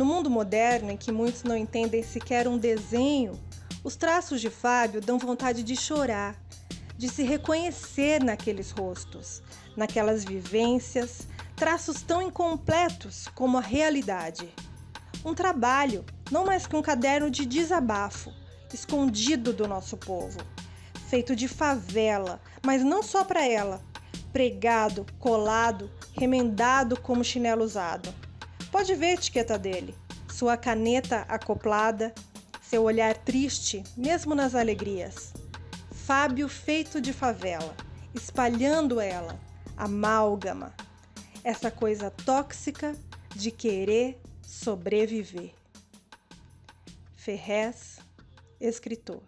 No mundo moderno, em que muitos não entendem sequer um desenho, os traços de Fábio dão vontade de chorar, de se reconhecer naqueles rostos, naquelas vivências, traços tão incompletos como a realidade. Um trabalho, não mais que um caderno de desabafo, escondido do nosso povo, feito de favela, mas não só para ela, pregado, colado, remendado como chinelo usado. Pode ver a etiqueta dele, sua caneta acoplada, seu olhar triste, mesmo nas alegrias. Fábio feito de favela, espalhando ela, amálgama, essa coisa tóxica de querer sobreviver. Ferrez, escritor.